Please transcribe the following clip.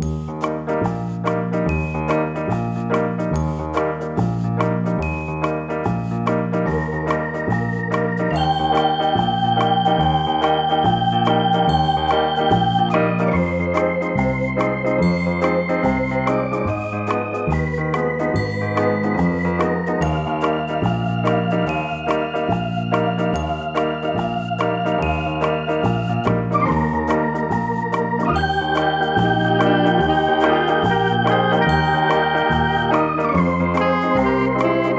Música